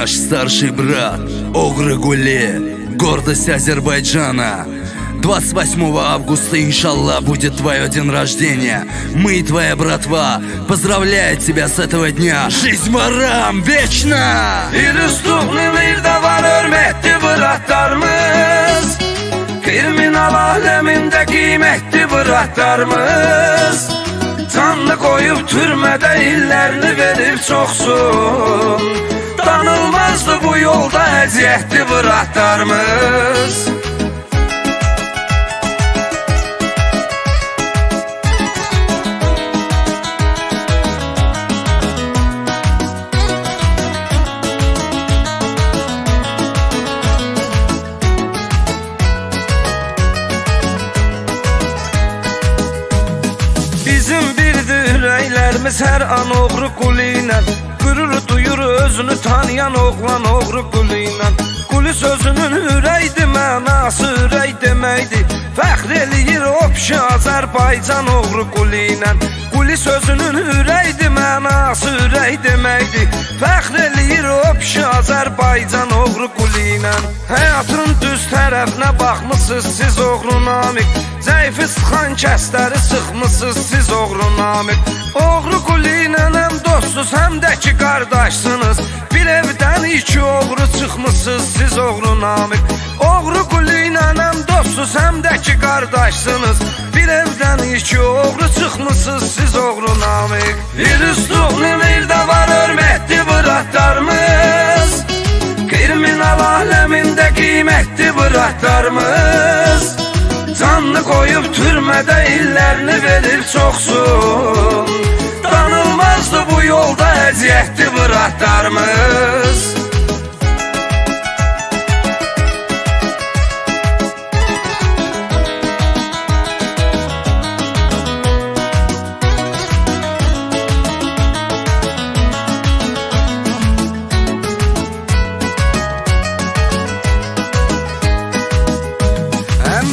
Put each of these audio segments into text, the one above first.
наш старший брат. Огры Гуле, гордость Азербайджана. 28 августа, иншаллах, будет твое день рождения. Мы и твоя братва поздравляют тебя с этого дня. Жизнь ворам вечно! Hörmətli bıratlarımız Kriminal aləmində qiymətli bıratlarımız Canlı qoyub türmədə illərini verib çoxsun Danılmazdı bu yolda əziyyətli bıratlarımız Bizim ürəklərimiz hər an oğru qulu ilə Qürür duyur özünü tanıyan oğlan oğru qulu ilə Qulu sözünün ürəkdir, mənası ürək deməkdir Fəxr eləyir o pişi Azərbaycan oğru qulu ilə Qulu sözünün ürəkdir, mənası ürək deməkdir Fəxr eləyir o pişi Azərbaycan oğru qulu ilə Həyatın tərəfinə baxmısınız siz oğru namik Zəifi sıxan kəsləri sıxmısınız siz oğru namik Oğru qulu ilə həm də ki qardaşsınız. Bir evdən iki oğru çıxmısınız siz oğru namik Oğru qulu ilə həm də ki qardaşsınız. Bir evdən iki oğru çıxmısınız siz oğru namik Bir üsluq nimirdə var Эм,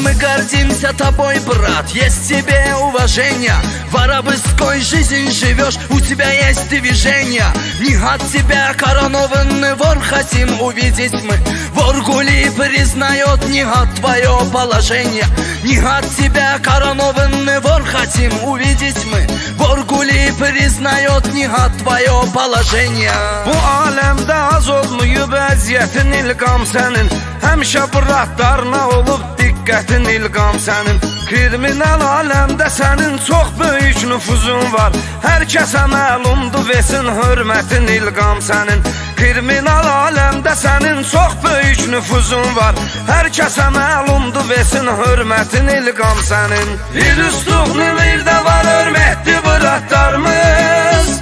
мы гордимся тобой, брат Есть тебе уважение. В арабы Воровской жизнь живешь, у тебя есть движение. Не от тебя коронованный вор хотим увидеть мы. Вор гули признает не от твое положение. Не от тебя коронованный вор хотим увидеть мы. Вор гули признает не от твое положение. Bu aləmdə az olmayıb əziyyətin ilqam sənin Həmişə bıratlarına olub diqqətin ilqam sənin Kriminal aləmdə sənin. Çox böyük nüfuzun var Hər kəsə məlumdur versin hörmətin ilqam sənin. Kriminal aləmdə sənin çox böyük nüfuzun var Hər kəsə məlumdur versin hörmətin ilqam sənin. Bir üsluq nimirdə var hörmətli bıratlarımız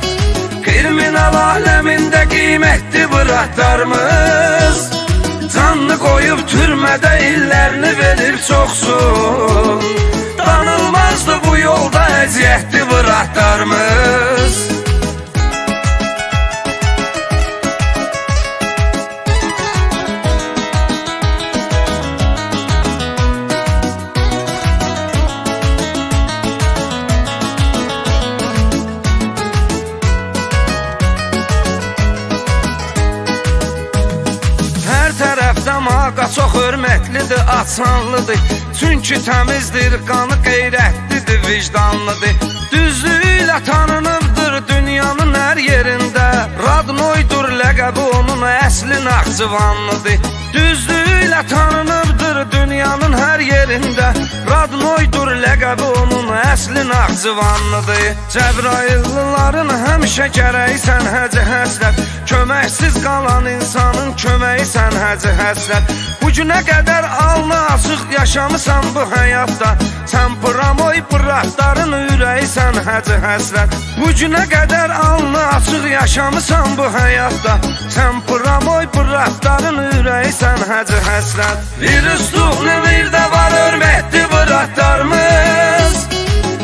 Kriminal aləmində qiymətli bıratlarımız Canlı qoyub türmədə illərini verib çoxsun tərəfdən maqa çox hörmətlidir, asanlıdır. Çünki təmizdir, qanı qeyrətlidir, vicdanlıdır. Düzlüyülə tanınıbdır dünyanın hər yerində. Radnoydur ləqəbi onun əsli Naxçıvanlıdır Düzlüyülə tanınıbdır dünyanın hər yerində. Radnoydur ləqəbi onun əsli Naxçıvanlıdır Cəbrayıllıların həmişə gərəyi sən həcə həsrət Köməksiz qalan insanın köməyi sən həcə həsrət. Bu günə qədər alnı açıq yaşamısan bu həyatda. Sən pramoy pıratların ürəyi sən həcə həsrət. Bu günə qədər alnı açıq yaşamısan bu həyatda. Sən pramoy pıratların ürəyi sən həcə həsrət. Bir üsluq nevirdə var hörmətli bıratlarımız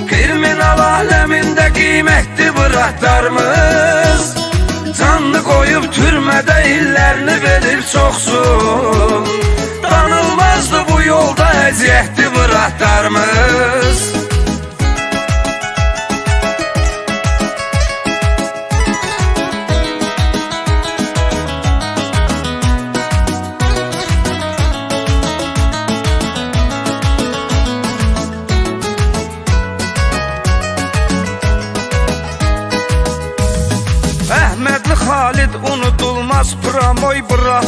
Kriminal aləmində qiymətli bıratlarımız Canlı qoyub türmədə illərini verib çoxsun нас про мой брат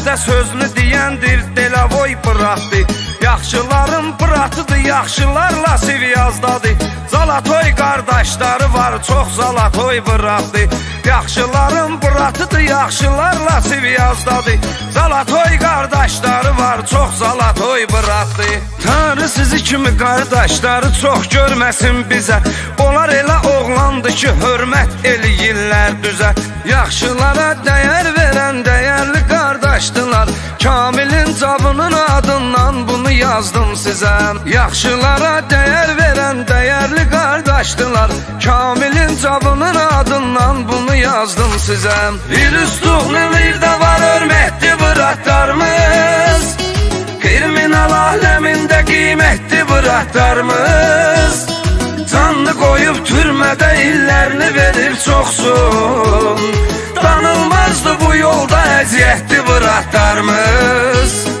tərəfdə sözünü deyəndir Delavoy bıraxdı. Yaxşıların pıratıdır, yaxşılarla Siviyazdadır Zalatoy qardaşları var, çox Zalatoy bıraxdı. Yaxşıların pıratıdır, yaxşılarla Siviyazdadır Zalatoy qardaşları var, çox Zalatoy bıraxdı. Tanrı sizi kimi qardaşları çox görməsin bizə. Onlar elə oğlandı ki, hörmət eləyirlər düzə. Yaxşılara dəyər verən dəyərli qardaşdılar Kamilin cabının adından bunu yazdım sizə Yaxşılara dəyər verən dəyərli qardaşdılar. Kamilin cabının adından bunu yazdım sizə Bir üstluqlu bir də var hörmətli bıraklarımız Kriminal aləmində qiymətli bıraklarımız Canlı qoyub türmədə illərini verib çoxsun Danılmazdı bu yolda əziyyətli bıraklarımız